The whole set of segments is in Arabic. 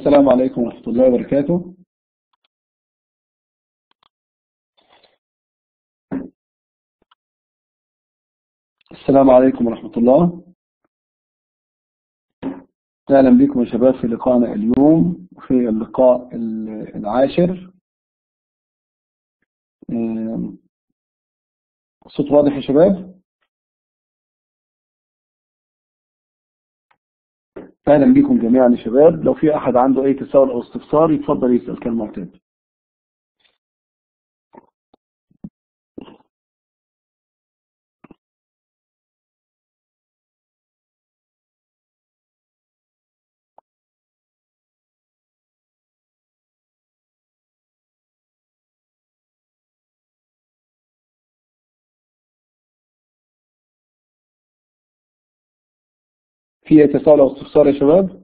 السلام عليكم ورحمة الله وبركاته. السلام عليكم ورحمة الله. أهلا بكم يا شباب في لقائنا اليوم في اللقاء العاشر. الصوت واضح يا شباب؟ أهلا بكم جميعا يا شباب. لو في أحد عنده أي تساؤل أو استفسار يتفضل يسأل كالمعتاد في تساؤل أو استفسار يا شباب؟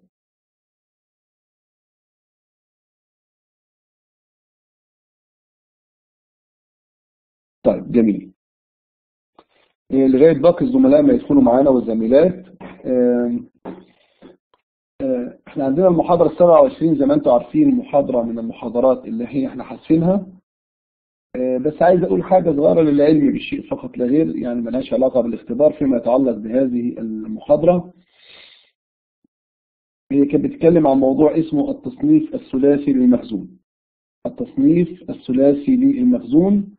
طيب جميل. لغاية باقي الزملاء ما يدخلوا معانا والزميلات. إحنا عندنا المحاضرة 27 زي ما أنتم عارفين محاضرة من المحاضرات اللي هي إحنا حاسفينها بس عايز أقول حاجة صغيرة للعلم بالشيء فقط لا غير يعني ملهاش علاقة بالاختبار فيما يتعلق بهذه المحاضرة. هي كانت بتتكلم عن موضوع اسمه التصنيف الثلاثي للمخزون. التصنيف الثلاثي للمخزون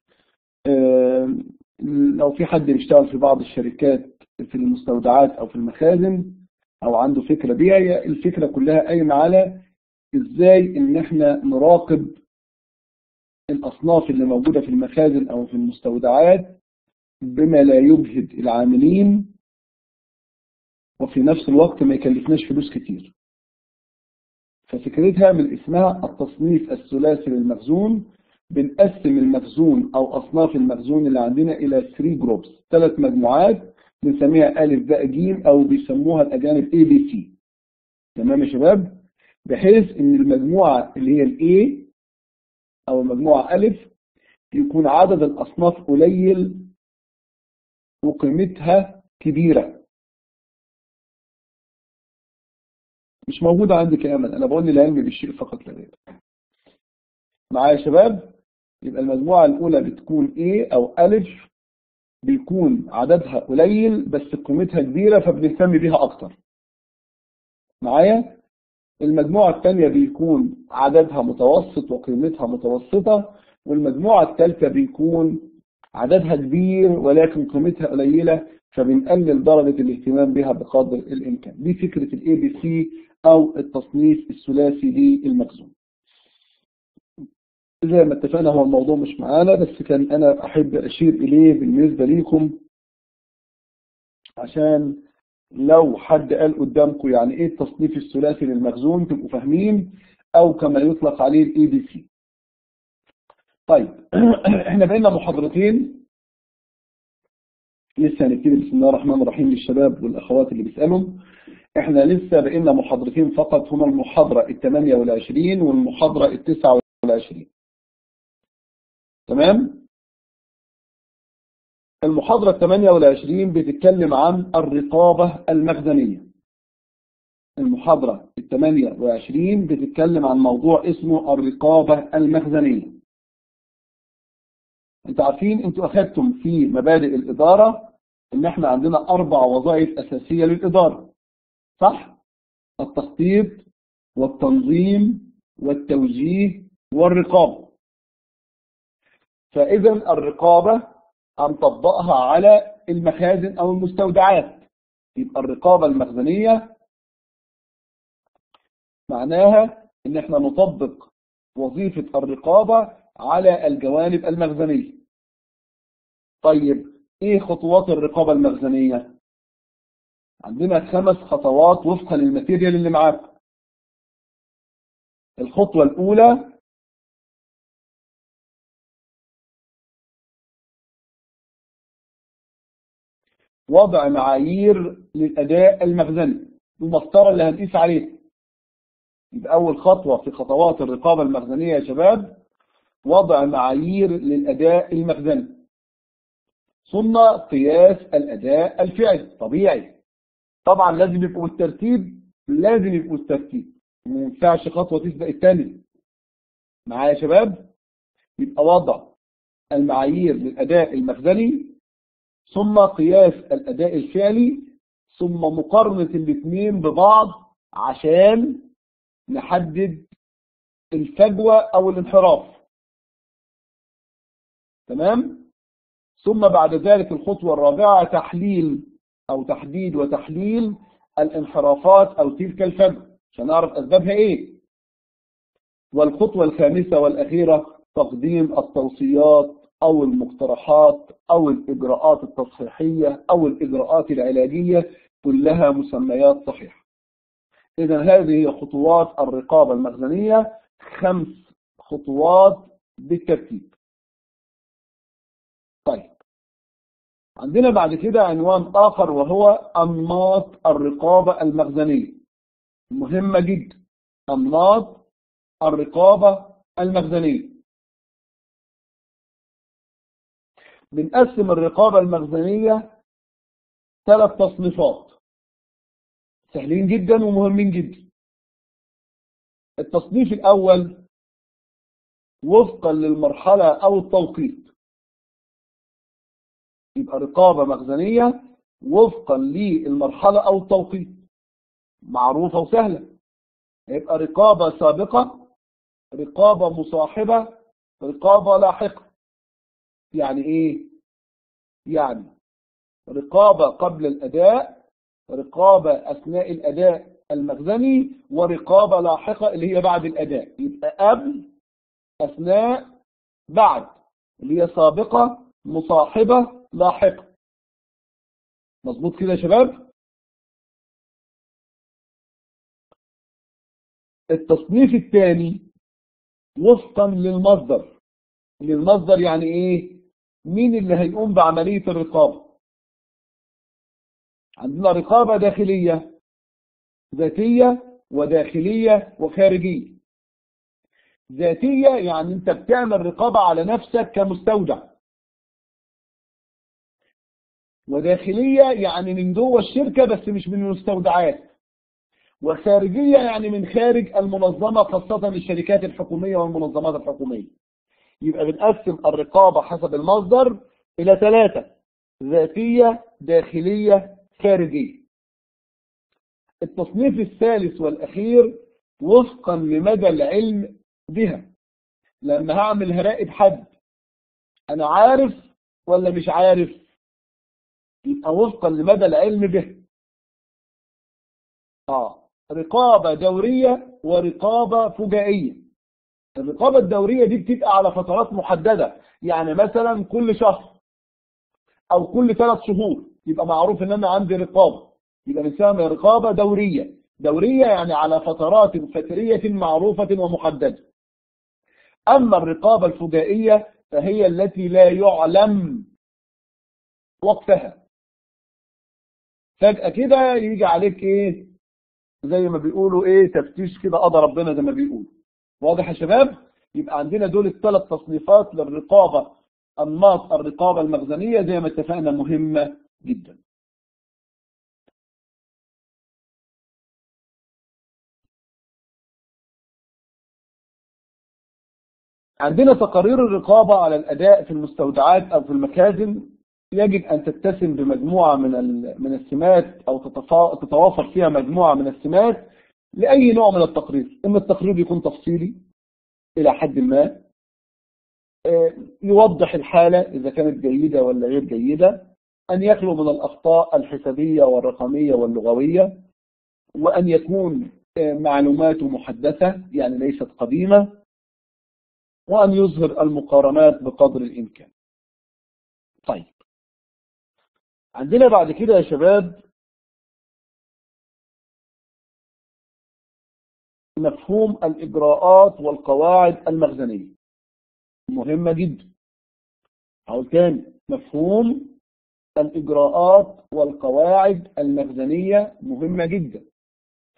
لو في حد بيشتغل في بعض الشركات في المستودعات أو في المخازن أو عنده فكرة هي الفكرة كلها قايمة على إزاي إن إحنا نراقب الأصناف اللي موجودة في المخازن أو في المستودعات بما لا يجهد العاملين وفي نفس الوقت ما يكلفناش فلوس كتير. ففكرتها من اسمها التصنيف الثلاثي للمخزون بنقسم المخزون أو أصناف المخزون اللي عندنا إلى 3 groups ثلاث مجموعات بنسميها ألف باء ج أو بيسموها الأجانب A B C تمام يا شباب؟ بحيث إن المجموعة اللي هي ال A أو المجموعه ألف يكون عدد الأصناف قليل وقيمتها كبيرة. مش موجوده عندك يا أمل. أنا بقول العلم بالشيء فقط لا غير. معايا يا شباب؟ يبقى المجموعة الأولى بتكون A أو ألف بيكون عددها قليل بس قيمتها كبيرة فبنهتم بيها أكتر. معايا؟ المجموعة الثانية بيكون عددها متوسط وقيمتها متوسطة والمجموعة الثالثة بيكون عددها كبير ولكن قيمتها قليلة فبنقلل درجة الاهتمام بها بقدر الإمكان. دي فكرة ال ABC أو التصنيف الثلاثي للمخزون زي ما اتفقنا هو الموضوع مش معانا بس كان أنا أحب أشير إليه بالنسبة ليكم. عشان لو حد قال قدامكم يعني إيه التصنيف الثلاثي للمخزون تبقوا فاهمين أو كما يطلق عليه ال ABC طيب إحنا بقينا محاضرتين. لسه هنبتدي بسم الله الرحمن الرحيم للشباب والأخوات اللي بيسالوا إحنا لسه بقينا محاضرتين فقط هما المحاضرة ال 28 والمحاضرة ال 29 تمام؟ المحاضرة 28 بتتكلم عن الرقابة المخزنية. المحاضرة 28 بتتكلم عن موضوع اسمه الرقابة المخزنية. أنتوا عارفين أنتوا اخذتم في مبادئ الإدارة إن إحنا عندنا أربع وظائف أساسية للإدارة صح؟ التخطيط والتنظيم والتوجيه والرقابة. فإذا الرقابة أن تطبقها على المخازن أو المستودعات. يبقى الرقابة المخزنية معناها إن إحنا نطبق وظيفة الرقابة على الجوانب المخزنية. طيب إيه خطوات الرقابة المخزنية؟ عندنا خمس خطوات وفقا للماتيريال اللي معاكم الخطوة الأولى وضع معايير للأداء المخزني. المسطرة اللي هنقيس عليه يبقى أول خطوة في خطوات الرقابة المخزنية يا شباب وضع معايير للأداء المخزني ثم قياس الأداء الفعلي طبيعي. طبعا لازم يبقوا بالترتيب لازم يبقوا بالترتيب. ما ينفعش خطوة تسبق الثانية معايا يا شباب؟ يبقى وضع المعايير للأداء المخزني ثم قياس الأداء الفعلي ثم مقارنة الاثنين ببعض عشان نحدد الفجوة أو الانحراف. تمام؟ ثم بعد ذلك الخطوة الرابعة تحليل أو تحديد وتحليل الانحرافات أو تلك الفجوة عشان نعرف أسبابها إيه. والخطوة الخامسة والأخيرة تقديم التوصيات أو المقترحات أو الإجراءات التصحيحية أو الإجراءات العلاجية كلها مسميات صحيحة. إذا هذه خطوات الرقابة المخزنية. خمس خطوات بالترتيب. طيب. عندنا بعد كده عنوان آخر وهو أنماط الرقابة المخزنية. مهمة جدا. أنماط الرقابة المخزنية. بنقسم الرقابة المخزنية ثلاث تصنيفات. سهلين جدا ومهمين جدا. التصنيف الأول وفقا للمرحلة أو التوقيت. يبقى رقابة مخزنية وفقا للمرحلة أو التوقيت. معروفة وسهلة. يبقى رقابة سابقة رقابة مصاحبة رقابة لاحقة. يعني إيه؟ يعني رقابة قبل الأداء رقابة أثناء الأداء المخزني ورقابة لاحقة اللي هي بعد الأداء. يبقى قبل أثناء بعد. اللي هي سابقة مصاحبة لاحقة مظبوط كده يا شباب؟ التصنيف الثاني وفقا للمصدر. للمصدر يعني إيه؟ مين اللي هيقوم بعملية الرقابة؟ عندنا رقابة داخلية ذاتية وداخلية وخارجية. ذاتية يعني أنت بتعمل رقابة على نفسك كمستودع. وداخلية يعني من جوه الشركة بس مش من المستودعات. وخارجية يعني من خارج المنظمة خاصة الشركات الحكومية والمنظمات الحكومية. يبقى بنقسم الرقابة حسب المصدر إلى ثلاثة ذاتية داخلية خارجية. التصنيف الثالث والأخير وفقا لمدى العلم بها. لما هعمل هراقب حد أنا عارف ولا مش عارف؟ يبقى وفقا لمدى العلم به. آه. رقابة دورية ورقابة فجائية. الرقابة الدورية دي بتبقى على فترات محددة. يعني مثلا كل شهر أو كل ثلاث شهور يبقى معروف إن أنا عندي رقابة. يبقى بنسميها رقابة دورية. دورية يعني على فترات فترية معروفة ومحددة. أما الرقابة الفجائية فهي التي لا يعلم وقتها. فجأة كده يجي عليك إيه؟ زي ما بيقولوا إيه؟ تفتيش كده قضى ربنا زي ما بيقولوا. واضح يا شباب؟ يبقى عندنا دول الثلاث تصنيفات للرقابة. أنماط الرقابة المخزنية زي ما اتفقنا مهمة جدا. عندنا تقارير الرقابة على الأداء في المستودعات أو في المخازن. يجب أن تتسم بمجموعة من من السمات أو تتوافر فيها مجموعة من السمات لأي نوع من التقرير. إما التقرير يكون تفصيلي إلى حد ما يوضح الحالة إذا كانت جيدة ولا غير جيدة أن يخلو من الأخطاء الحسابية والرقمية واللغوية وأن يكون معلوماته محدثة يعني ليست قديمة وأن يظهر المقارنات بقدر الإمكان. طيب. عندنا بعد كده يا شباب مفهوم الإجراءات والقواعد المخزنية. مهمة جدا. أو تاني مفهوم الإجراءات والقواعد المخزنية مهمة جدا.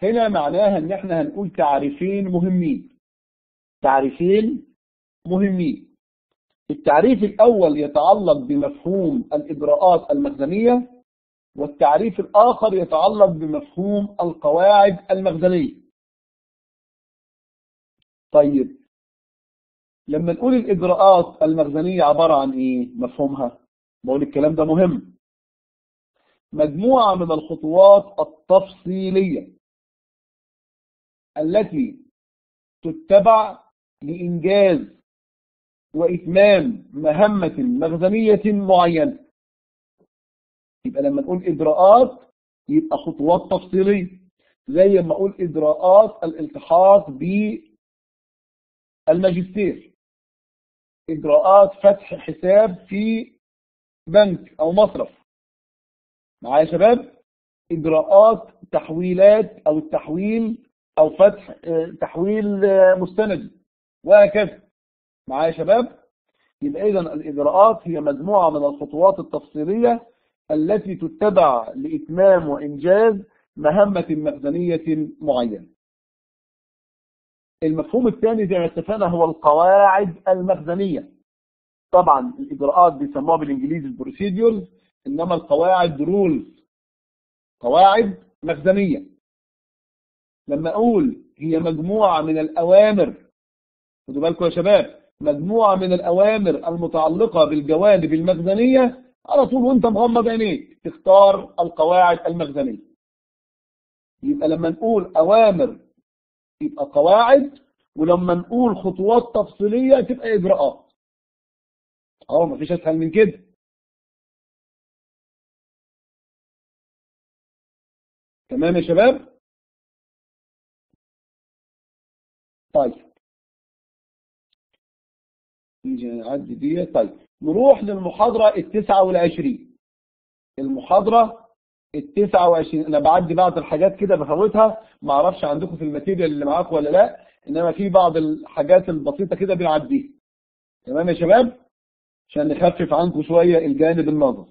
هنا معناها إن إحنا هنقول تعريفين مهمين. تعريفين مهمين. التعريف الأول يتعلق بمفهوم الإجراءات المخزنية والتعريف الآخر يتعلق بمفهوم القواعد المخزنية. طيب لما نقول الإجراءات المخزنية عبارة عن إيه؟ مفهومها. بقول الكلام ده مهم. مجموعة من الخطوات التفصيلية التي تتبع لإنجاز وإتمام مهمة مخزنية معينة. يبقى لما نقول إجراءات يبقى خطوات تفصيلية. زي ما أقول إجراءات الالتحاق بالماجستير. إجراءات فتح حساب في بنك أو مصرف. معايا يا شباب؟ إجراءات تحويلات أو التحويل أو فتح تحويل مستند. وهكذا. معايا يا شباب؟ يبقى إذا الإجراءات هي مجموعة من الخطوات التفصيلية التي تتبع لإتمام وإنجاز مهمة مخزنية معينة. المفهوم الثاني زي ما اتفقنا هو القواعد المخزنية. طبعا الإجراءات بيسموها بالإنجليزي ال procedures إنما القواعد rules قواعد مخزنية. لما أقول هي مجموعة من الأوامر خدوا بالكم يا شباب؟ مجموعة من الأوامر المتعلقة بالجوانب المخزنية. على طول وأنت مغمض عينيك. تختار القواعد المخزنية. يبقى لما نقول أوامر يبقى قواعد ولما نقول خطوات تفصيلية تبقى إجراءات. آه مفيش أسهل من كده. تمام يا شباب؟ طيب. نعدي دي طيب نروح للمحاضرة التسعة والعشرين. المحاضرة التسعة وعشرين أنا بعدي بعض الحاجات كده بفوتها. ما أعرفش عندكم في الماتيريال اللي معاكم ولا لأ إنما في بعض الحاجات البسيطة كده بنعديها. تمام يا شباب؟ عشان نخفف عنكم شوية الجانب النظر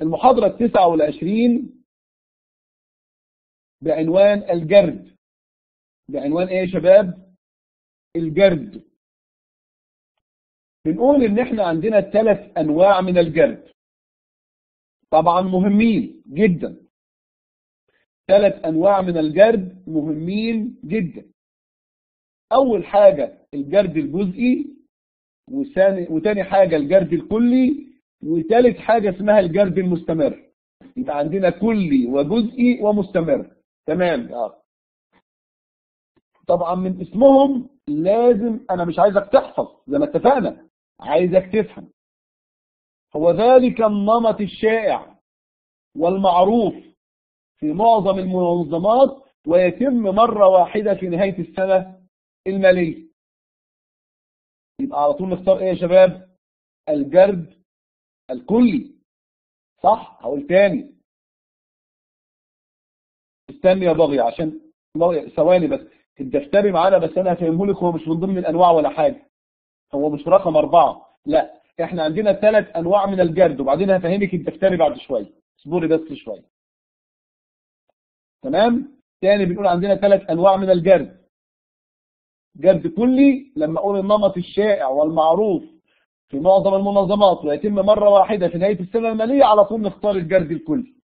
المحاضرة التسعة والعشرين بعنوان الجرد. بعنوان إيه يا شباب؟ الجرد. بنقول إن إحنا عندنا ثلاث أنواع من الجرد طبعا مهمين جدا. ثلاث أنواع من الجرد مهمين جدا. أول حاجة الجرد الجزئي وثاني حاجة الجرد الكلي وثالث حاجة اسمها الجرد المستمر. يبقى عندنا كلي وجزئي ومستمر. تمام؟ آه. طبعا من اسمهم لازم أنا مش عايزك تحفظ زي ما اتفقنا. عايزك تفهم. هو ذلك النمط الشائع والمعروف في معظم المنظمات ويتم مرة واحدة في نهاية السنة المالية. يبقى على طول نختار إيه يا شباب؟ الجرد الكلي. صح؟ هقول تاني. استني يا بغي عشان ثواني بس. الدفتري معانا بس أنا هفهمه لك هو مش من ضمن الأنواع ولا حاجة. هو مش رقم أربعة. لا إحنا عندنا ثلاث أنواع من الجرد وبعدين هفهمك الدفتري بعد شوية اصبري بس شوية تمام؟ تاني بنقول عندنا ثلاث أنواع من الجرد. جرد كلي لما أقول النمط الشائع والمعروف في معظم المنظمات ويتم مرة واحدة في نهاية السنة المالية على طول نختار الجرد الكلي.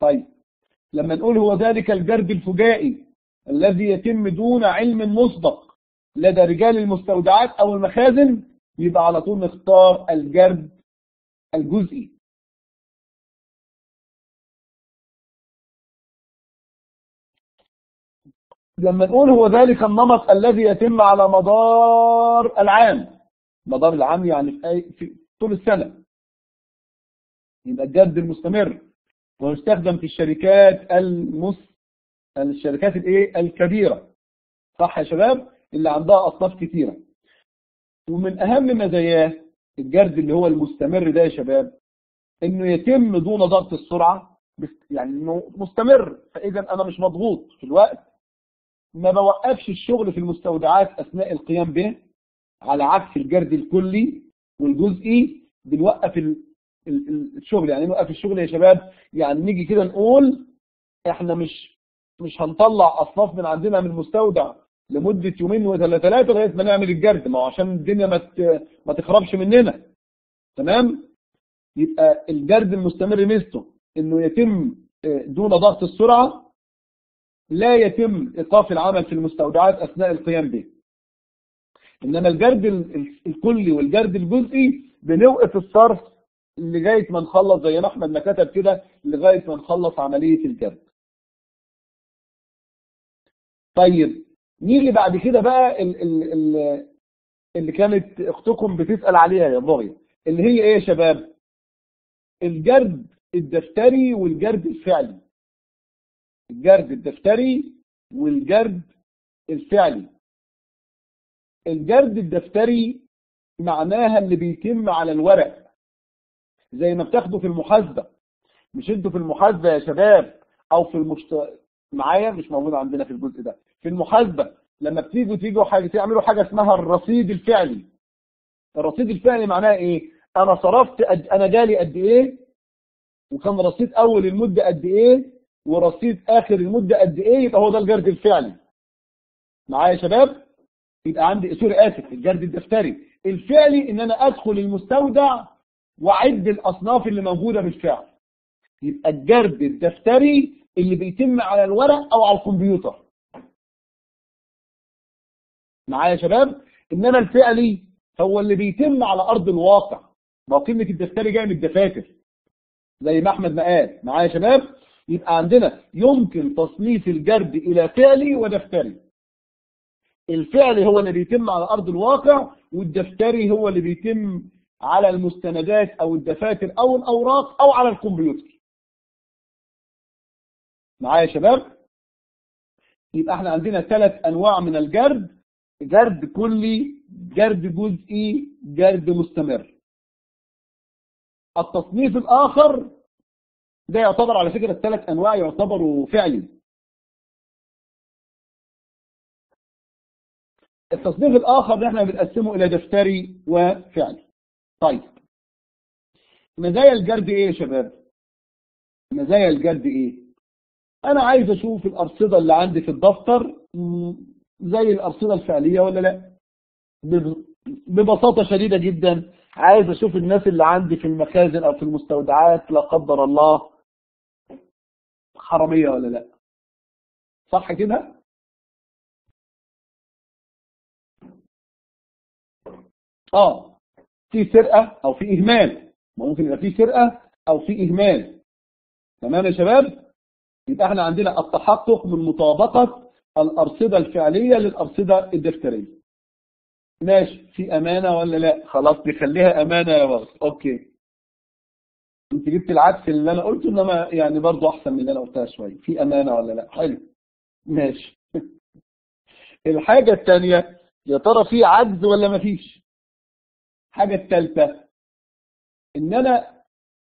طيب لما نقول هو ذلك الجرد الفجائي الذي يتم دون علم مسبق لدى رجال المستودعات أو المخازن يبقى على طول نختار الجرد الجزئي. لما نقول هو ذلك النمط الذي يتم على مدار العام. مدار العام يعني في, أي في طول السنة. يبقى الجرد المستمر ويستخدم في الشركات المس الشركات الإيه؟ الكبيرة. صح يا شباب؟ اللي عندها أصناف كثيرة ومن أهم مزاياه الجرد اللي هو المستمر ده يا شباب إنه يتم دون ضغط السرعة يعني إنه مستمر فإذا أنا مش مضغوط في الوقت. ما بوقفش الشغل في المستودعات أثناء القيام به على عكس الجرد الكلي والجزئي بنوقف الشغل. يعني نوقف الشغل يا شباب؟ يعني نيجي كده نقول إحنا مش مش هنطلع اصناف من عندنا من المستودع. لمدة يومين ولا ثلاثة لغاية ما نعمل الجرد ما هو عشان الدنيا ما ما تخربش مننا. تمام؟ يبقى الجرد المستمر ميزته إنه يتم دون ضغط السرعة لا يتم إيقاف العمل في المستودعات أثناء القيام به. إنما الجرد الكلي والجرد الجزئي بنوقف الصرف لغاية ما نخلص زي ما أحمد ما كتب كده لغاية ما نخلص عملية الجرد. طيب نيجي بعد كده بقى ال ال ال اللي كانت اختكم بتسأل عليها يا بغي اللي هي إيه يا شباب؟ الجرد الدفتري والجرد الفعلي. الجرد الدفتري والجرد الفعلي. الجرد الدفتري معناها اللي بيتم على الورق. زي ما بتاخدوا في المحاسبة. مش أنتوا في المحاسبة يا شباب أو في المشت... معايا؟ مش موجود عندنا في الجزء ده. في المحاسبة لما بتيجوا تيجوا حاجة تعملوا حاجة اسمها الرصيد الفعلي. الرصيد الفعلي معناها إيه؟ أنا صرفت قد... أنا جالي قد إيه؟ وكان رصيد أول المدة قد إيه؟ ورصيد آخر المدة قد إيه؟ يبقى هو ده الجرد الفعلي. معايا يا شباب؟ يبقى عندي سوري آسف الجرد الدفتري. الفعلي إن أنا أدخل المستودع وأعد الأصناف اللي موجودة بالفعل. يبقى الجرد الدفتري اللي بيتم على الورق أو على الكمبيوتر. معايا يا شباب؟ إنما الفعلي هو اللي بيتم على أرض الواقع. ما كلمه الدفتري جاية من الدفاتر. زي ما أحمد ما قال. معايا يا شباب؟ يبقى عندنا يمكن تصنيف الجرد إلى فعلي ودفتري. الفعلي هو اللي بيتم على أرض الواقع والدفتري هو اللي بيتم على المستندات أو الدفاتر أو الأوراق أو على الكمبيوتر. معايا يا شباب؟ يبقى إحنا عندنا ثلاث أنواع من الجرد. جرد كلي جرد جزئي جرد مستمر. التصنيف الآخر ده يعتبر على فكرة الثلاث أنواع يعتبروا فعلي. التصنيف اللي إحنا بنقسمه إلى دفتري وفعلي. طيب. مزايا الجرد إيه يا شباب؟ مزايا الجرد إيه؟ أنا عايز أشوف الأرصدة اللي عندي في الدفتر. زي الارصدة الفعلية ولا لا؟ ببساطة شديدة جدا عايز أشوف الناس اللي عندي في المخازن أو في المستودعات لا قدر الله حرامية ولا لا. صح كده؟ آه في سرقة أو في إهمال. ممكن يبقى في سرقة أو في إهمال. تمام يا شباب؟ يبقى إحنا عندنا التحقق من مطابقة الأرصدة الفعلية للأرصدة الدفترية. ماشي في أمانة ولا لا؟ خلاص نخليها أمانة يا بابا أوكي. أنت جبت العكس اللي أنا قلته إنما يعني برضه أحسن من اللي أنا قلتها شوية. في أمانة ولا لا؟ حلو. ماشي. الحاجة الثانية يا ترى في عجز ولا مفيش الحاجة الثالثة إن أنا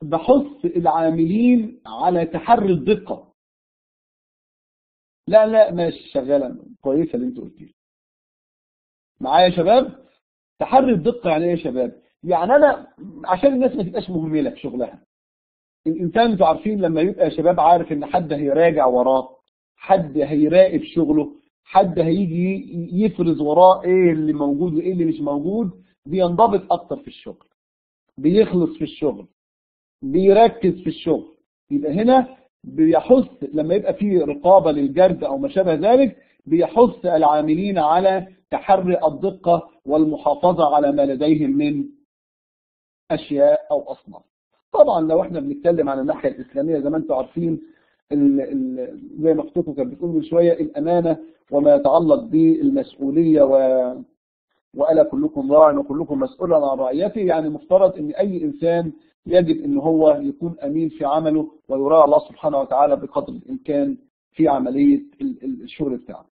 بحث العاملين على تحري الدقة. لا لا ماشي شغالة. كويسة اللي انت قلتيه معايا يا شباب؟ تحري الدقة يعني إيه يا شباب؟ يعني أنا عشان الناس ما تبقاش مهملة في شغلها. الإنسان أنتوا عارفين لما يبقى شباب عارف إن حد هيراجع وراه حد هيراقب شغله حد هيجي يفرز وراه إيه اللي موجود وإيه اللي مش موجود بينضبط أكتر في الشغل بيخلص في الشغل بيركز في الشغل. يبقى هنا بيحث لما يبقى في رقابة للجرد أو ما شابه ذلك بيحث العاملين على تحري الدقة والمحافظة على ما لديهم من أشياء أو أصناف. طبعا لو إحنا بنتكلم عن الناحية الإسلامية زي ما أنتم عارفين زي ما أختكم كانت بتقول من شوية الأمانة وما يتعلق بالمسؤولية و وألا كلكم راع وكلكم مسؤول عن رعيته يعني مفترض إن أي إنسان يجب إن هو يكون أمين في عمله ويراعي الله سبحانه وتعالى بقدر الإمكان في عملية الشغل بتاعه.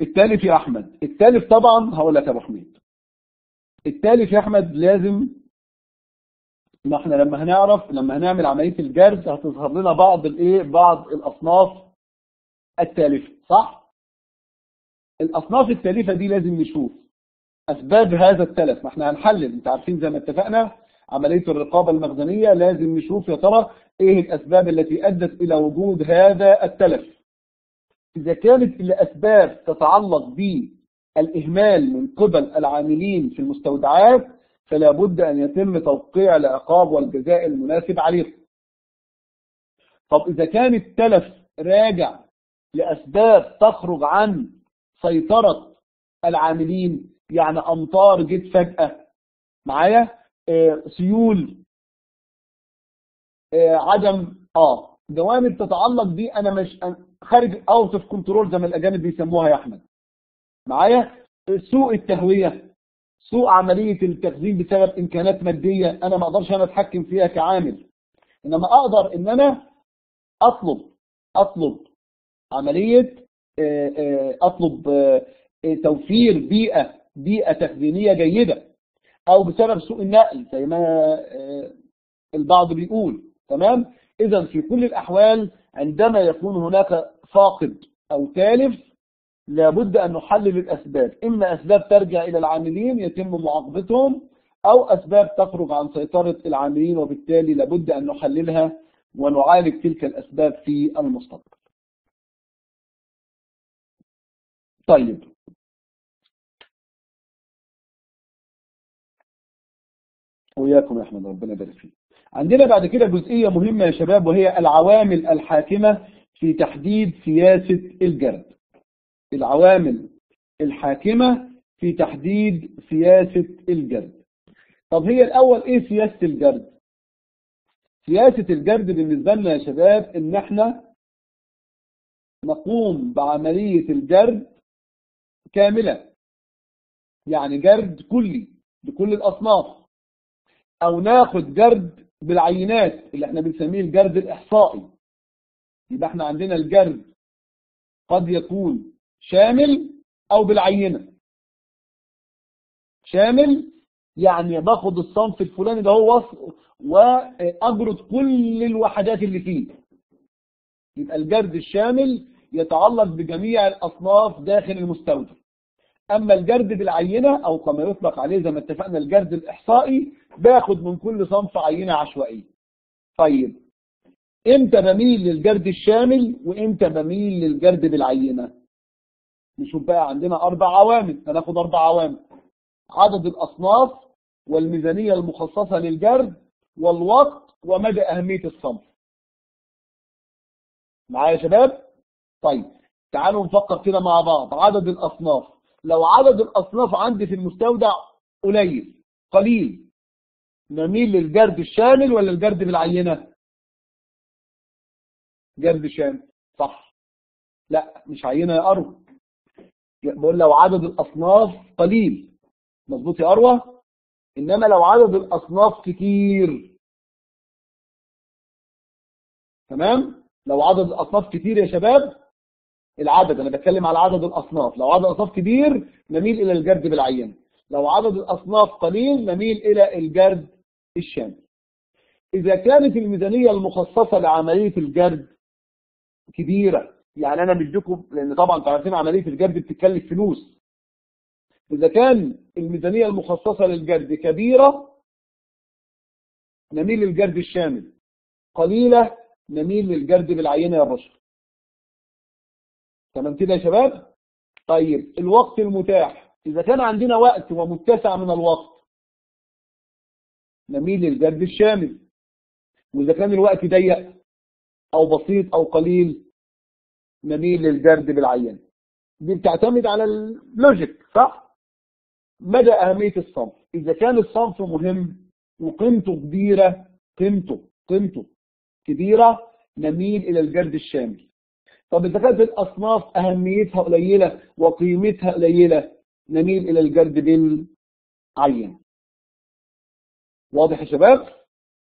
التالف يا أحمد. التالف طبعا هقول لك يا أبو حميد. التالف يا أحمد لازم ما إحنا لما هنعرف لما هنعمل عملية الجرد هتظهر لنا بعض الإيه؟ بعض الأصناف التالفة صح؟ الأصناف التالفة دي لازم نشوف أسباب هذا التلف. ما إحنا هنحلل. أنت عارفين زي ما اتفقنا عملية الرقابة المخزنية لازم نشوف يا ترى إيه الأسباب التي أدت إلى وجود هذا التلف. إذا كانت الأسباب تتعلق بالإهمال من قبل العاملين في المستودعات فلا بد أن يتم توقيع العقاب والجزاء المناسب عليه طب إذا كان التلف راجع لأسباب تخرج عن سيطرة العاملين يعني أمطار جت فجأة. معايا؟ آه سيول. آه عدم آه جوانب تتعلق دي أنا مش خارج out of control زي ما الأجانب بيسموها يا أحمد. معايا؟ سوء التهوية. سوء عملية التخزين بسبب إمكانات مادية أنا ما أقدرش أنا أتحكم فيها كعامل. إنما أقدر إن أنا أطلب أطلب عملية أطلب توفير بيئة بيئة تخزينية جيدة أو بسبب سوء النقل زي ما البعض بيقول تمام؟ إذا في كل الأحوال عندما يكون هناك فاقد أو تالف لابد أن نحلل الأسباب. إما أسباب ترجع إلى العاملين يتم معاقبتهم أو أسباب تخرج عن سيطرة العاملين وبالتالي لابد أن نحللها ونعالج تلك الأسباب في المستقبل. طيب. وياكم يا أحمد ربنا يبارك فيك. عندنا بعد كده جزئية مهمة يا شباب وهي العوامل الحاكمة في تحديد سياسة الجرد. العوامل الحاكمة في تحديد سياسة الجرد. طب هي الأول إيه سياسة الجرد؟ سياسة الجرد بالنسبة لنا يا شباب إن إحنا نقوم بعملية الجرد كاملة. يعني جرد كلي لكل الأصناف. أو ناخد جرد بالعينات اللي إحنا بنسميه الجرد الإحصائي. يبقى إحنا عندنا الجرد قد يكون شامل أو بالعينة. شامل يعني باخد الصنف الفلاني ده هو وأجرد كل الوحدات اللي فيه. يبقى الجرد الشامل يتعلق بجميع الأصناف داخل المستودع. أما الجرد بالعينة أو كما يطلق عليه زي ما اتفقنا الجرد الإحصائي باخد من كل صنف عينة عشوائية. طيب إمتى بميل للجرد الشامل وإمتى بميل للجرد بالعينة؟ نشوف بقى عندنا أربع عوامل هناخد أربع عوامل. عدد الأصناف والميزانية المخصصة للجرد والوقت ومدى أهمية الصنف. معايا يا شباب؟ طيب تعالوا نفكر كده مع بعض. عدد الأصناف. لو عدد الأصناف عندي في المستودع قليل قليل. نميل للجرد الشامل ولا الجرد بالعينة؟ جرد شامل صح. لا مش عينة يا أروى. بقول لو عدد الأصناف قليل. مظبوط يا أروى؟ إنما لو عدد الأصناف كتير. تمام؟ لو عدد الأصناف كتير يا شباب العدد أنا بتكلم على عدد الأصناف. لو عدد الأصناف كبير نميل إلى الجرد بالعينة لو عدد الأصناف قليل نميل إلى الجرد الشامل. إذا كانت الميزانية المخصصة لعملية الجرد كبيرة يعني أنا بديكم لأن طبعا أنتوا عارفين عملية الجرد بتتكلف فلوس. إذا كان الميزانية المخصصة للجرد كبيرة نميل للجرد الشامل. قليلة نميل للجرد بالعينة يا بشر تمام كده يا شباب؟ طيب الوقت المتاح. إذا كان عندنا وقت ومتسع من الوقت نميل للجرد الشامل. وإذا كان الوقت ضيق أو بسيط أو قليل نميل للجرد بالعينة. دي بتعتمد على اللوجيك صح؟ مدى أهمية الصنف. إذا كان الصنف مهم وقيمته كبيرة قيمته قيمته كبيرة نميل إلى الجرد الشامل. طب إذا كانت الأصناف أهميتها قليلة وقيمتها قليلة نميل إلى الجرد بالعين واضح يا شباب؟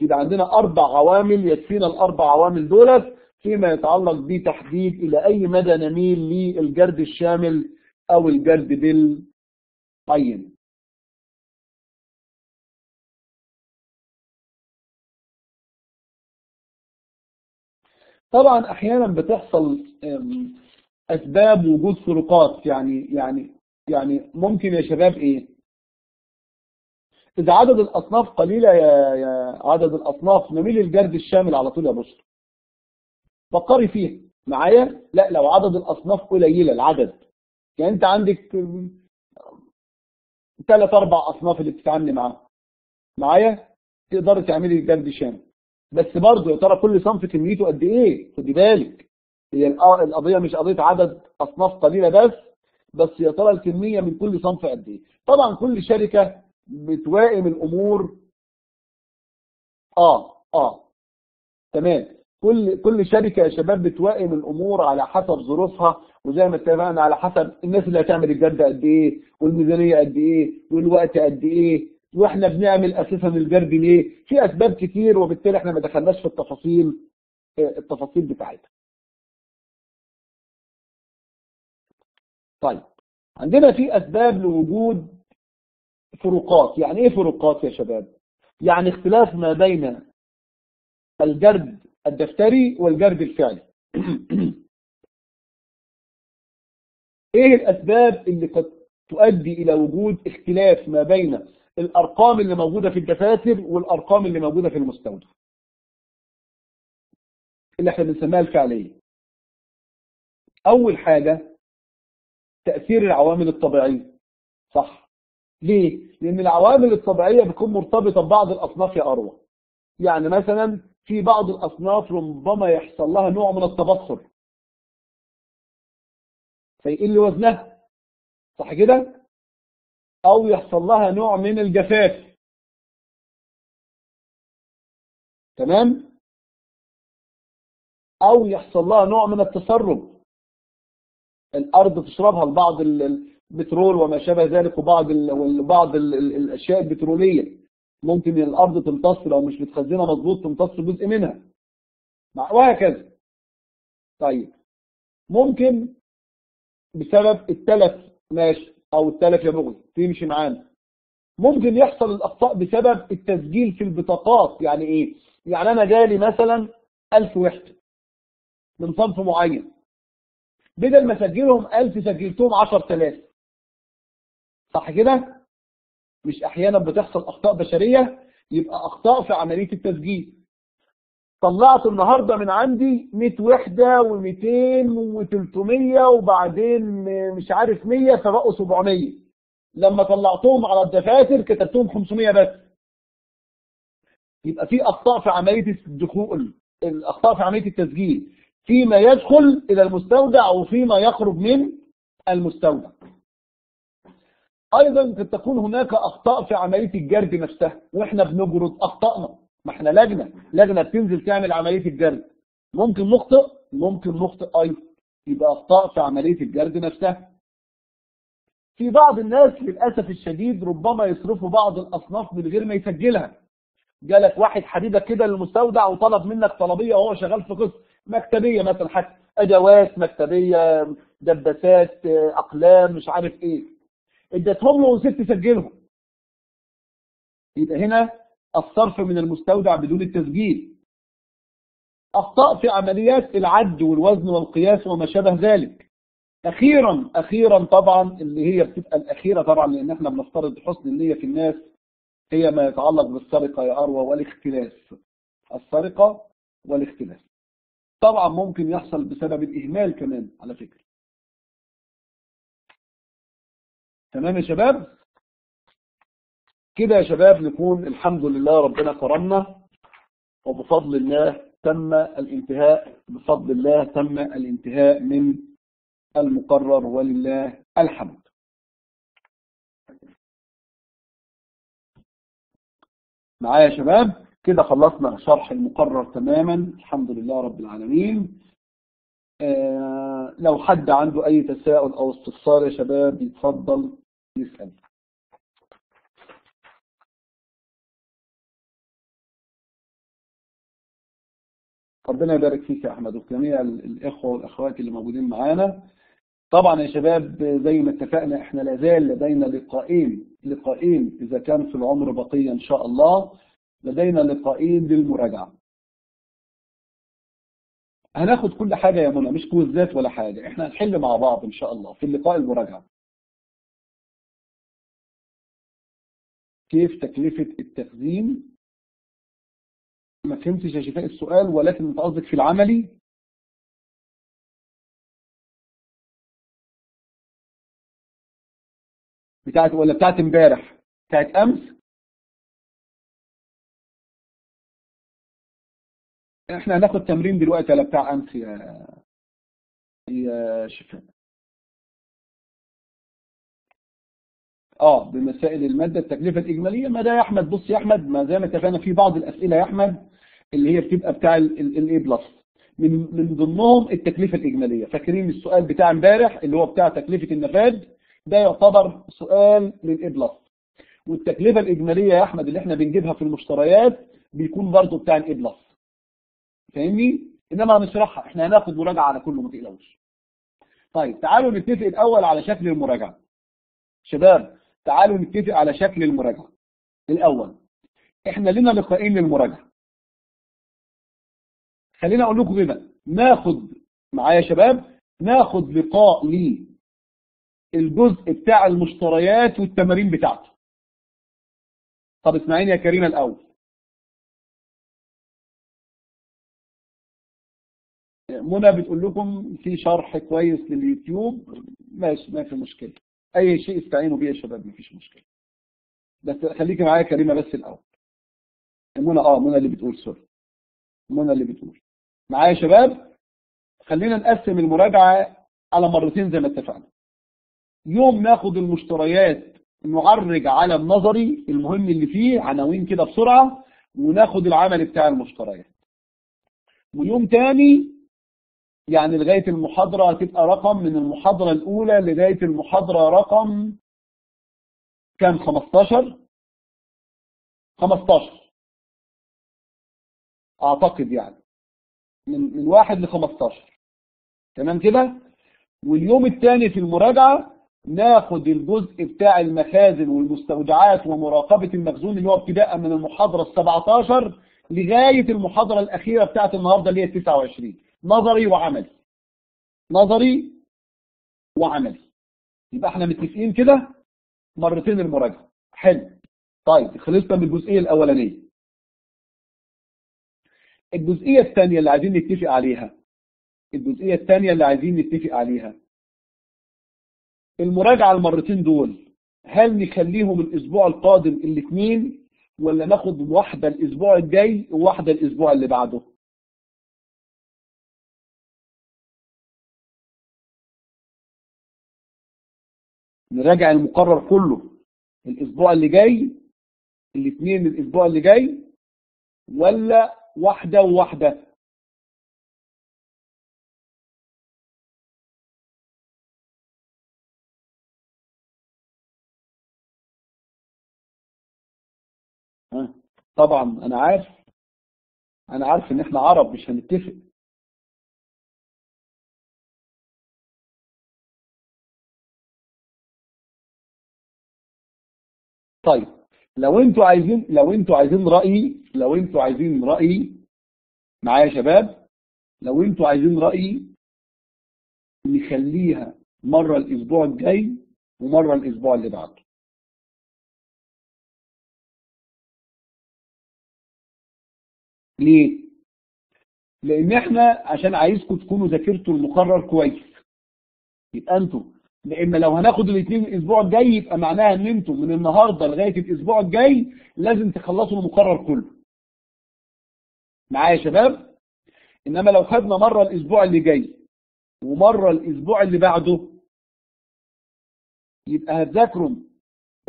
يبقى عندنا أربع عوامل يكفينا الأربع عوامل دولت فيما يتعلق بتحديد إلى أي مدى نميل للجرد الشامل أو الجرد بالعين طبعا أحيانا بتحصل أسباب وجود فروقات يعني يعني يعني ممكن يا شباب إيه؟ إذا عدد الأصناف قليلة يا, يا عدد الأصناف نميل الجرد الشامل على طول يا بشر. فكري فيها. معايا؟ لا لو عدد الأصناف قليلة العدد. يعني أنت عندك ثلاث أربع أصناف اللي بتتعاملي معاهم. معايا؟ تقدر تعملي جرد شامل بس برضه يا ترى كل صنف كميته قد إيه؟ خدي بالك. هي القضية مش قضية عدد أصناف قليلة بس بس يا ترى الكمية من كل صنف قد إيه؟ طبعا كل شركة بتوائم الأمور آه آه. تمام. كل كل شركة يا شباب بتوائم الأمور على حسب ظروفها وزي ما اتفقنا على حسب الناس اللي هتعمل الجرد قد إيه والميزانية قد إيه والوقت قد إيه. وإحنا بنعمل أساسا الجرد ليه؟ في أسباب كتير وبالتالي إحنا ما دخلناش في التفاصيل التفاصيل بتاعتها. طيب عندنا في أسباب لوجود فروقات. يعني إيه فروقات يا شباب؟ يعني اختلاف ما بين الجرد الدفتري والجرد الفعلي. إيه الأسباب اللي قد تؤدي إلى وجود اختلاف ما بين الأرقام اللي موجودة في الدفاتر والأرقام اللي موجودة في المستودع. اللي إحنا بنسميها الفعلية. أول حاجة تأثير العوامل الطبيعية. صح. ليه؟ لأن العوامل الطبيعية بتكون مرتبطة ببعض الأصناف يا أروى. يعني مثلا في بعض الأصناف ربما يحصل لها نوع من التبخر فيقل وزنها؟ صح كده؟ أو يحصل لها نوع من الجفاف. تمام؟ أو يحصل لها نوع من التسرب. الأرض تشربها لبعض البترول وما شابه ذلك وبعض ال الأشياء البترولية. ممكن الأرض تمتص لو مش متخزنة مظبوط تمتص جزء منها. وهكذا. طيب. ممكن بسبب التلف. ماشي. أو التلف يا بغل تمشي معانا. ممكن يحصل الأخطاء بسبب التسجيل في البطاقات. يعني إيه؟ يعني أنا جالي مثلا 1000 وحدة من صنف معين. بدل ما أسجلهم 1000 سجلتهم 10000 صح كده؟ مش أحيانا بتحصل أخطاء بشرية يبقى أخطاء في عملية التسجيل. طلعت النهارده من عندي 100 وحدة و200 و300 وبعدين مش عارف 100 فبقوا 700 لما طلعتهم على الدفاتر كتبتهم 500 بس. يبقى في أخطاء في عملية الدخول الأخطاء في عملية التسجيل. فيما يدخل إلى المستودع وفيما يخرج من المستودع. أيضا قد تكون هناك أخطاء في عملية الجرد نفسها وإحنا بنجرد أخطأنا ما إحنا لجنة لجنة بتنزل تعمل عملية الجرد. ممكن نخطئ ممكن نخطئ أيضا. يبقى أخطاء في عملية الجرد نفسها. في بعض الناس للأسف الشديد ربما يصرفوا بعض الأصناف من غير ما يسجلها. جالك واحد حبيبك كده للمستودع وطلب منك طلبية وهو شغال في قسم مكتبية مثلا حتى أدوات مكتبية دباسات أقلام مش عارف إيه. إديتهم له ونسيت تسجلهم يبقى هنا الصرف من المستودع بدون التسجيل. أخطاء في عمليات العد والوزن والقياس وما شابه ذلك. أخيرا أخيرا طبعا اللي هي بتبقى الأخيرة طبعا لأن إحنا بنفترض حسن النية في الناس هي ما يتعلق بالسرقة يا أروى والاختلاس. السرقة والاختلاس. طبعا ممكن يحصل بسبب الإهمال كمان على فكرة. تمام يا شباب؟ كده يا شباب نكون الحمد لله ربنا كرمنا وبفضل الله تم الانتهاء بفضل الله تم الانتهاء من المقرر ولله الحمد. معايا يا شباب؟ كده خلصنا شرح المقرر تماما الحمد لله رب العالمين. آه لو حد عنده أي تساؤل أو استفسار يا شباب يتفضل يسأل. ربنا يبارك فيك يا أحمد وجميع الإخوة والأخوات اللي موجودين معانا. طبعا يا شباب زي ما اتفقنا إحنا لازال لدينا لقاءين لقاءين إذا كان في العمر بقية إن شاء الله. لدينا لقاءين للمراجعة. هناخد كل حاجة يا منى مش كوزات ولا حاجة إحنا هنحل مع بعض إن شاء الله في اللقاء المراجعة. كيف تكلفة التخزين ما فهمتش يا شفاء السؤال ولكن أنت قصدك في العملي؟ بتاعت ولا بتاعت امبارح؟ بتاعت أمس؟ إحنا هناخد تمرين دلوقتي على بتاع أمس يا يا شفاء آه بمسائل المادة التكلفة الإجمالية ما ده يا أحمد. بص يا أحمد ما زي ما اتفقنا في بعض الأسئلة يا أحمد. اللي هي بتبقى بتاع ال A plus من من ضمنهم التكلفة الإجمالية. فاكرين السؤال بتاع امبارح اللي هو بتاع تكلفة النفاذ ده يعتبر سؤال لل A plus والتكلفة الإجمالية يا أحمد اللي إحنا بنجيبها في المشتريات بيكون برضه بتاع ال A plus فاهمني؟ إنما هنشرحها. إحنا هناخد مراجعة على كله ما تقلقوش. طيب تعالوا نتفق الأول على شكل المراجعة. شباب تعالوا نتفق على شكل المراجعة. الأول إحنا لنا لقاءين للمراجعة. خلينا أقول لكم كده ناخد معايا يا شباب ناخد لقاء للجزء بتاع المشتريات والتمارين بتاعته. طب اسمعيني يا كريمة الأول. منى بتقول لكم في شرح كويس لليوتيوب ماشي ما في مشكلة. أي شيء استعينوا بيه يا شباب مفيش مشكلة. بس خليكي معايا كريمة بس الأول. منى آه منى اللي بتقول سوري منى اللي بتقول. معايا يا شباب؟ خلينا نقسم المراجعة على مرتين زي ما اتفقنا. يوم ناخد المشتريات نعرج على النظري المهم اللي فيه عناوين كده بسرعة وناخد العمل بتاع المشتريات. ويوم تاني يعني لغاية المحاضرة هتبقى رقم من المحاضرة الأولى لغاية المحاضرة رقم كام؟ 15 15 أعتقد يعني. من من واحد ل 15 تمام كده؟ واليوم الثاني في المراجعة ناخد الجزء بتاع المخازن والمستودعات ومراقبة المخزون اللي هو ابتداء من المحاضرة ال 17 لغاية المحاضرة الأخيرة بتاعت النهاردة اللي هي 29 نظري وعملي. نظري وعملي. يبقى إحنا متفقين كده؟ مرتين المراجعة. حلو. طيب خلصنا من الجزئية الأولانية. الجزئية الثانية اللي عايزين نتفق عليها. الجزئية الثانية اللي عايزين نتفق عليها. المراجعة المرتين دول هل نخليهم الأسبوع القادم الاثنين ولا ناخد واحدة الأسبوع الجاي وواحدة الأسبوع اللي بعده؟ نراجع المقرر كله. الأسبوع اللي جاي الاثنين الأسبوع اللي جاي ولا واحدة وواحدة ها؟ طبعا أنا عارف. أنا عارف إن إحنا عرب مش هنتفق. طيب. لو أنتوا عايزين لو أنتوا عايزين رأيي لو أنتوا عايزين رأيي معايا يا شباب؟ لو أنتوا عايزين رأيي نخليها مرة الأسبوع الجاي ومرة الأسبوع اللي بعده. ليه؟ لأن إحنا عشان عايزكم تكونوا ذاكرتوا المقرر كويس. يبقى أنتوا لأن لو هناخد الاثنين الأسبوع الجاي يبقى معناها ان أنتم من النهارده لغاية الأسبوع الجاي لازم تخلصوا المقرر كله. معايا يا شباب؟ انما لو خدنا مرة الأسبوع اللي جاي ومرة الأسبوع اللي بعده يبقى هتذاكروا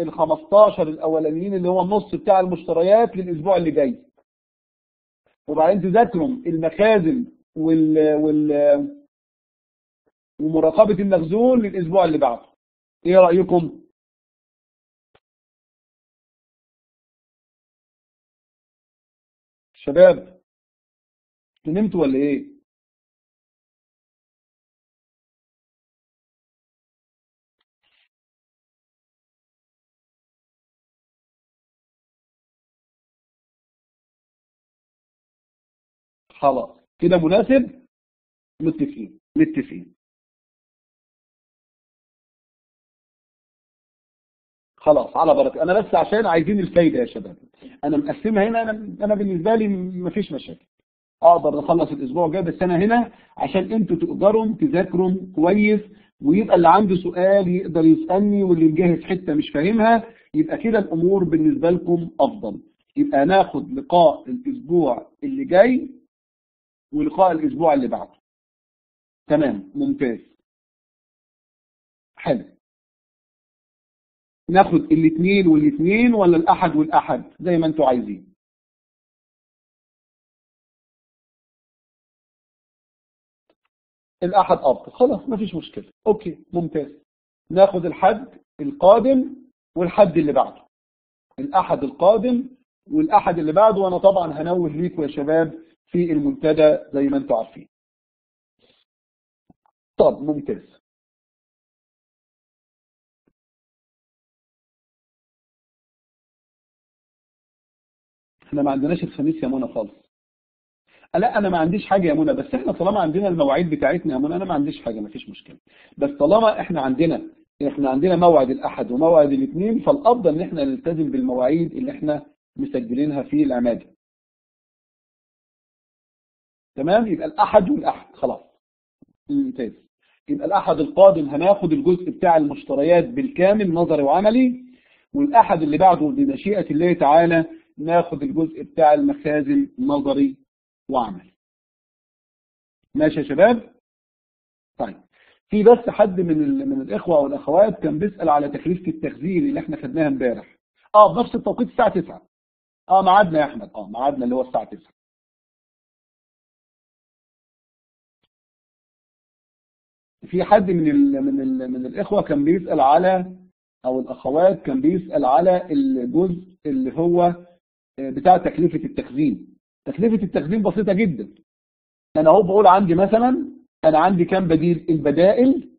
ال 15 الاولانيين اللي هو النص بتاع المشتريات للاسبوع اللي جاي. وبعدين تذاكروا المخازن وال وال ومراقبة المخزون للأسبوع اللي بعده إيه رأيكم؟ شباب نمتوا ولا إيه؟ خلاص كده مناسب متفقين متفقين خلاص على بركة. أنا بس عشان عايزين الفايدة يا شباب. أنا مقسمها هنا أنا أنا بالنسبة لي مفيش مشاكل. أقدر أخلص الأسبوع الجاي بس أنا هنا عشان أنتوا تقدروا تذاكروا كويس ويبقى اللي عنده سؤال يقدر يسألني واللي مجهز حتة مش فاهمها يبقى كده الأمور بالنسبة لكم أفضل. يبقى ناخد لقاء الأسبوع اللي جاي ولقاء الأسبوع اللي بعده. تمام ممتاز. حلو. ناخد الاثنين والاثنين ولا الأحد والأحد؟ زي ما أنتوا عايزين. الأحد افضل خلاص مفيش مشكلة. أوكي ممتاز. ناخد الحد القادم والحد اللي بعده. الأحد القادم والأحد اللي بعده وأنا طبعا هنوه ليكم يا شباب في المنتدى زي ما أنتوا عارفين. طب ممتاز. إحنا ما عندناش الخميس يا منى خالص. لا أنا ما عنديش حاجة يا منى بس إحنا طالما عندنا المواعيد بتاعتنا يا منى أنا ما عنديش حاجة ما فيش مشكلة. بس طالما إحنا عندنا إحنا عندنا موعد الأحد وموعد الاثنين فالأفضل إن إحنا نلتزم بالمواعيد اللي إحنا مسجلينها في العمادة. تمام؟ يبقى الأحد والأحد خلاص. ممتاز. يبقى الأحد القادم هناخد الجزء بتاع المشتريات بالكامل نظري وعملي والأحد اللي بعده بمشيئة الله تعالى ناخد الجزء بتاع المخازن نظري وعملي ماشي يا شباب؟ طيب. في بس حد من. من الإخوة والأخوات كان بيسأل على تكلفة التخزين اللي إحنا خدناها امبارح. آه بنفس التوقيت الساعة 9 آه ميعادنا يا أحمد. آه ميعادنا اللي هو الساعة 9 في حد من ال من ال من الإخوة كان بيسأل على أو الأخوات كان بيسأل على الجزء اللي هو بتاع تكلفة التخزين. تكلفة التخزين بسيطة جدا. أنا أهو بقول عندي مثلا أنا عندي كام بديل؟ البدائل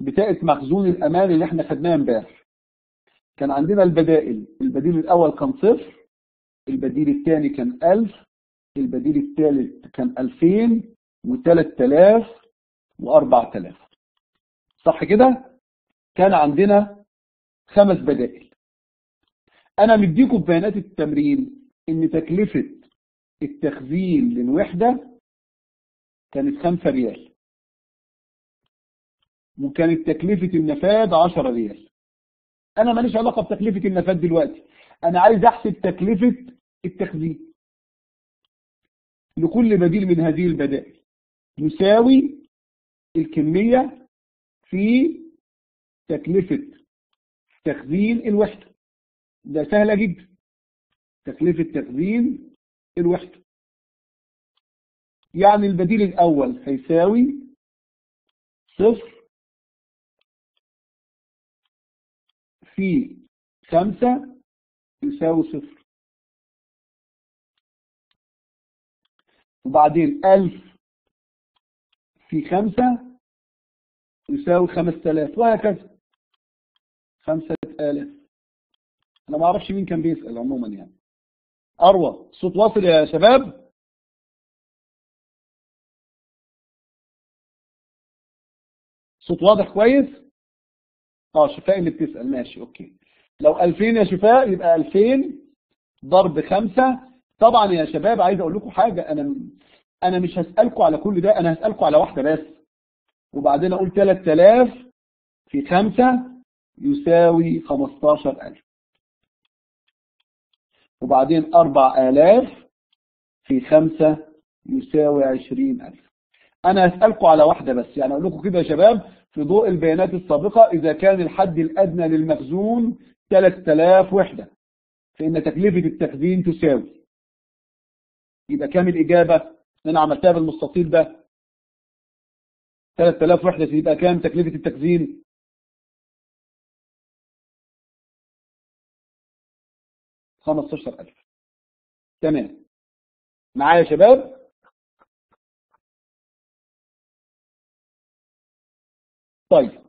بتاعه مخزون الأمان اللي إحنا خدناه إمبارح. كان عندنا البدائل. البديل الأول كان صفر البديل الثاني كان 1000 البديل الثالث كان 2000 و3000 و4000 صح كده؟ كان عندنا خمس بدائل. أنا مديكم بيانات التمرين إن تكلفة التخزين للوحدة كانت 5 ريال. وكانت تكلفة النفاذ 10 ريال. أنا ماليش علاقة بتكلفة النفاذ دلوقتي. أنا عايز أحسب تكلفة التخزين. لكل بديل من هذه البدائل يساوي الكمية في تكلفة تخزين الوحدة. ده سهلة جدا. تكلفة تخزين الوحدة. يعني البديل الأول هيساوي صفر في خمسة يساوي صفر. وبعدين ألف في خمسة يساوي خمسة آلاف وهكذا. خمسة آلاف. أنا ما أعرفش مين كان بيسأل عموما يعني. أروى صوت واصل يا شباب. صوت واضح كويس؟ آه شفاء اللي بتسأل. ماشي أوكي. لو 2000 يا شفاء يبقى 2000 ضرب خمسة. طبعا يا شباب عايز أقول لكم حاجة. أنا أنا مش هسألكم على كل ده أنا هسألكم على واحدة بس. وبعدين أقول 3000 في خمسة يساوي 15000 وبعدين 4000 في خمسة يساوي 20000 أنا هسألكم على واحدة بس يعني أقول لكم كده يا شباب في ضوء البيانات السابقة إذا كان الحد الأدنى للمخزون 3000 وحدة فإن تكلفة التخزين تساوي. يبقى كام الإجابة أنا عملتها بالمستطيل ده؟ 3000 وحدة يبقى كام تكلفة التخزين؟ خمستاشر ألف. تمام. معايا يا شباب؟ طيب.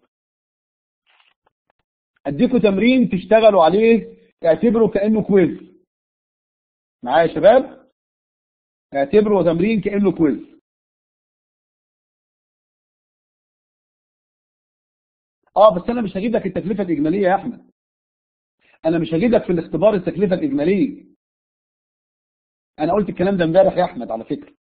اديكم تمرين تشتغلوا عليه اعتبروا كأنه quiz معايا يا شباب؟ اعتبروا تمرين كأنه quiz آه بس أنا مش هجيب لك التكلفة الإجمالية يا أحمد. أنا مش هجيب لك في الاختبار التكلفة الاجمالية أنا قلت الكلام ده امبارح يا أحمد على فكرة.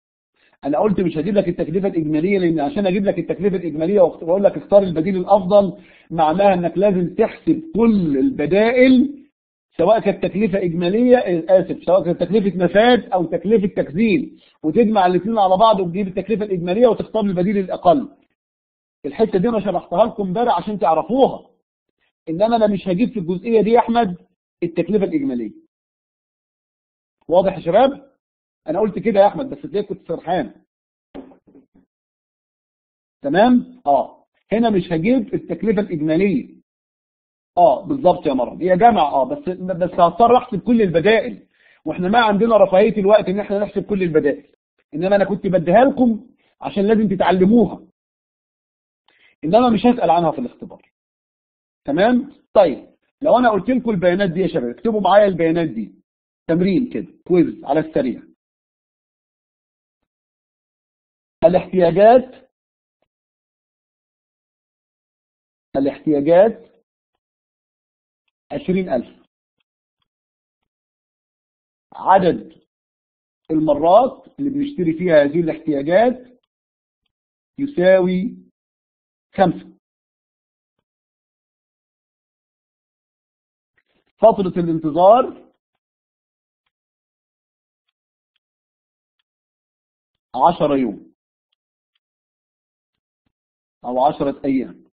أنا قلت مش هجيب لك التكلفة الإجمالية لأن عشان أجيب لك التكلفة الإجمالية وأقول لك اختار البديل الأفضل معناها إنك لازم تحسب كل البدائل سواء كانت تكلفة إجمالية آسف سواء كانت تكلفة نفاذ أو تكلفة تخزين. وتجمع الاثنين على بعض وتجيب التكلفة الإجمالية وتختار البديل الأقل. الحتة دي أنا شرحتها لكم امبارح عشان تعرفوها. إنما أنا مش هجيب في الجزئية دي يا أحمد التكلفة الإجمالية. واضح يا شباب؟ أنا قلت كده يا أحمد بس تلاقيك كنت سرحان. تمام؟ آه. هنا مش هجيب التكلفة الإجمالية. آه بالظبط يا مرة. هي جمع آه بس بس هضطر أحسب كل البدائل. وإحنا ما عندنا رفاهية الوقت إن إحنا نحسب كل البدائل. إنما أنا كنت بديها لكم عشان لازم تتعلموها. إنما مش هسأل عنها في الاختبار. تمام؟ طيب لو أنا قلت لكم البيانات دي يا شباب اكتبوا معايا البيانات دي. تمرين كده كويز على السريع. الاحتياجات. الاحتياجات. عشرين ألف. عدد المرات اللي بنشتري فيها هذه الاحتياجات يساوي خمسة. فترة الانتظار. عشرة يوم. أو عشرة أيام.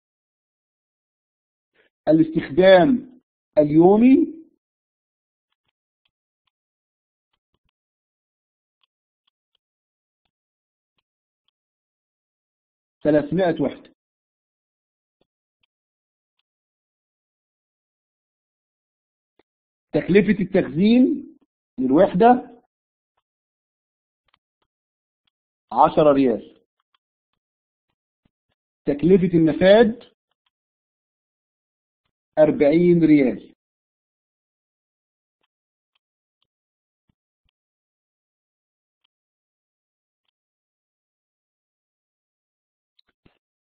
الاستخدام اليومي. ثلاثمائة وحدة تكلفة التخزين للوحدة عشرة ريال. تكلفة النفاذ أربعين ريال.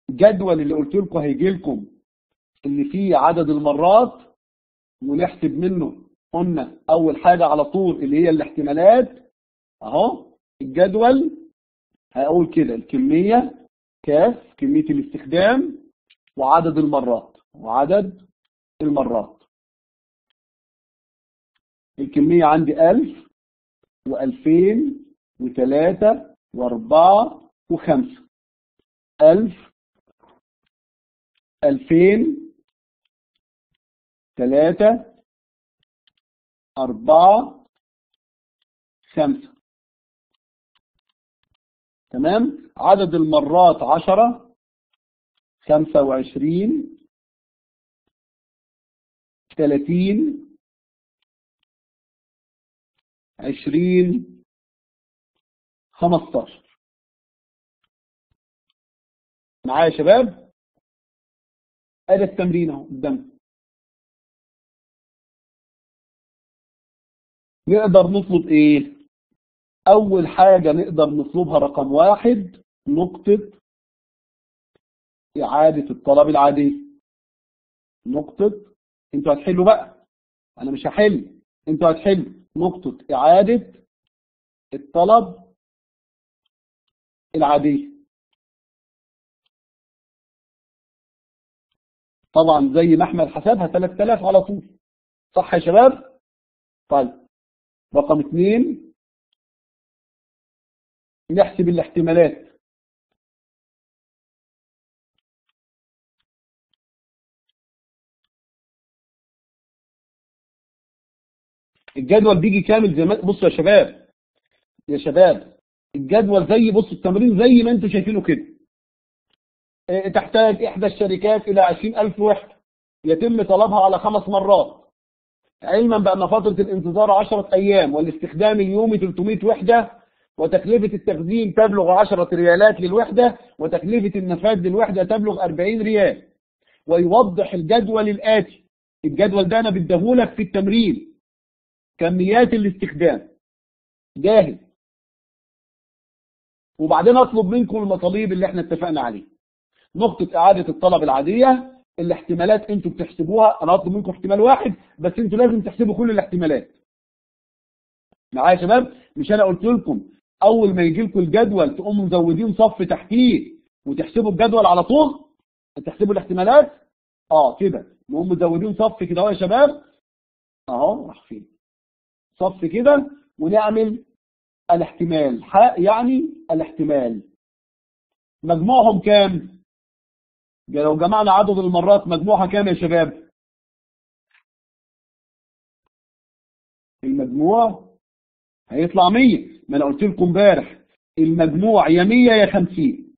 جدول اللي قلت لكم هيجي لكم اللي فيه عدد المرات ونحسب منه قلنا أول حاجة على طول اللي هي الاحتمالات. أهو الجدول هقول كده الكمية كاف كمية الاستخدام وعدد المرات وعدد المرات. الكمية عندي ألف وألفين وثلاثة وأربعة وخمسة. ألف ألفين ثلاثة أربعة خمسة. تمام؟ عدد المرات عشرة خمسة وعشرين ثلاثين عشرين خمستاشر. معايا يا شباب؟ ادي التمرين أهو قدامنا نقدر نطلب إيه؟ أول حاجة نقدر نطلبها رقم واحد نقطة إعادة الطلب العادي. نقطة أنتوا هتحلوا بقى. أنا مش هحل. أنتوا هتحلوا نقطة إعادة الطلب العادية طبعا زي ما أحمد حسبها 3000 على طول. صح يا شباب؟ طيب. رقم اثنين نحسب الاحتمالات. الجدول بيجي كامل زي ما بصوا يا شباب يا شباب الجدول زي بص التمرين زي ما أنتم شايفينه كده. آه تحتاج إحدى الشركات إلى 20000 وحده يتم طلبها على خمس مرات. علما بأن فترة الانتظار 10 أيام والاستخدام اليومي 300 وحدة وتكلفة التخزين تبلغ 10 ريالات للوحدة وتكلفة النفاذ للوحدة تبلغ 40 ريال. ويوضح الجدول الآتي. الجدول ده أنا بديهولك في التمرين. كميات الاستخدام. جاهز. وبعدين أطلب منكم المطالب اللي إحنا اتفقنا عليه نقطة إعادة الطلب العادية. الاحتمالات أنتوا بتحسبوها أنا أطلب منكم احتمال واحد بس أنتوا لازم تحسبوا كل الاحتمالات. معايا يا شباب مش أنا قلت لكم أول ما يجي لكم الجدول تقوموا مزودين صف تحتيه وتحسبوا الجدول على طول؟ تحسبوا الاحتمالات؟ آه كده. نقوم مزودين صف كده أهو يا شباب. أهو راح فين صف كده ونعمل الاحتمال حاء يعني الاحتمال. مجموعهم كام؟ لو جمعنا عدد المرات مجموعها كام يا شباب؟ المجموع هيطلع 100 ما أنا قلت لكم امبارح المجموع يا 100 يا 50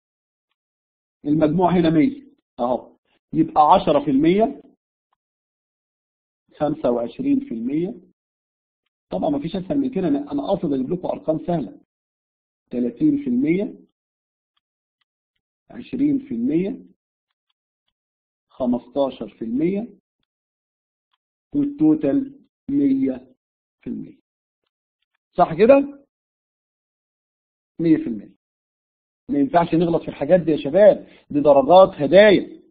المجموع هنا 100 أهو. يبقى 10% 25% طبعا ما فيش أسهل من كده أنا قاصد أجيب لكم أرقام سهلة. 30% 20% 15% والتوتال 100% صح كده؟ 100% ما ينفعش نغلط في الحاجات دي يا شباب. دي درجات هدايا.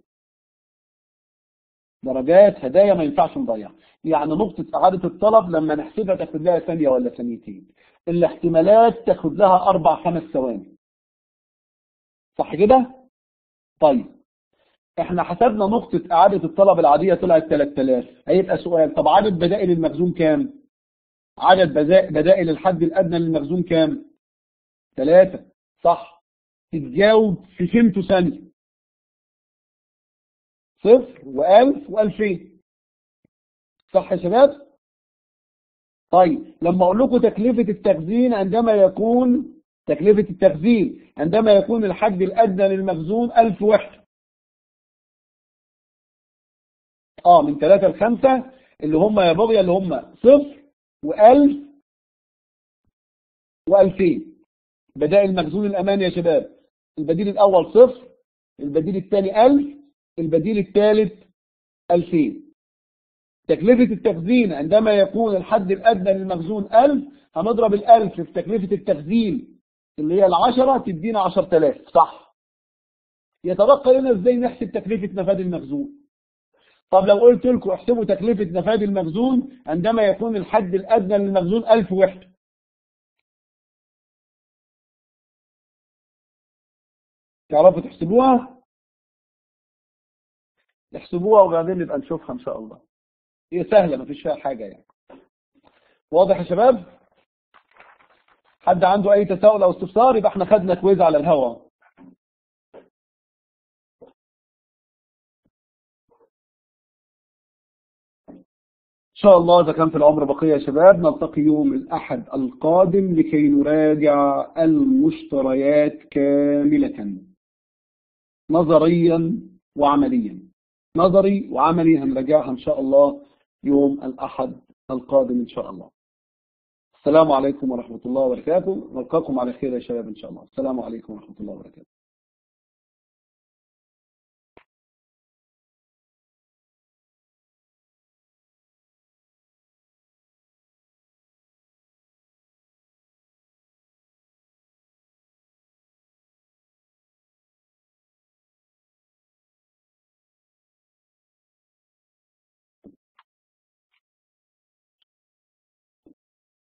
درجات هدايا ما ينفعش نضيعها. يعني نقطة إعادة الطلب لما نحسبها تاخد لها ثانية ولا ثانيتين. الاحتمالات تاخد لها أربع خمس ثواني. صح كده؟ طيب. إحنا حسبنا نقطة إعادة الطلب العادية طلعت 3000 هيبقى سؤال طب عدد بدائل المخزون كام؟ عدد بدائل الحد الأدنى للمخزون كام؟ ثلاثة صح. تتجاوب في فيمتو ثانية صفر وألف وألفين. صح يا شباب؟ طيب لما أقول لكم تكلفة التخزين عندما يكون تكلفة التخزين عندما يكون الحد الأدنى للمخزون ألف وحدة آه من ثلاثة لخمسة اللي هم يا بغية اللي هم صفر وألف وألفين. بدائل المخزون الأمان يا شباب. البديل الأول صفر البديل الثاني ألف البديل الثالث ألفين. تكلفة التخزين عندما يكون الحد الأدنى للمخزون ألف هنضرب الألف في تكلفة التخزين اللي هي العشرة تدينا عشر تلاف صح؟ يتبقى لنا إزاي نحسب تكلفة نفاذ المخزون؟ طب لو قلت لكم احسبوا تكلفة نفاذ المخزون عندما يكون الحد الأدنى للمخزون ألف وحدة. تعرفوا تحسبوها؟ احسبوها وبعدين نبقى نشوفها إن شاء الله. هي سهلة ما فيش فيها حاجة يعني. واضح يا شباب؟ حد عنده أي تساؤل أو استفسار؟ يبقى إحنا خدنا كويز على الهواء شاء الله إذا كان في العمر بقية يا شباب نلتقي يوم الأحد القادم لكي نراجع المشتريات كاملة. نظريا وعمليا. نظري وعملي هنراجعها إن شاء الله يوم الأحد القادم إن شاء الله. السلام عليكم ورحمة الله وبركاته. نلقاكم على خير يا شباب إن شاء الله. السلام عليكم ورحمة الله وبركاته.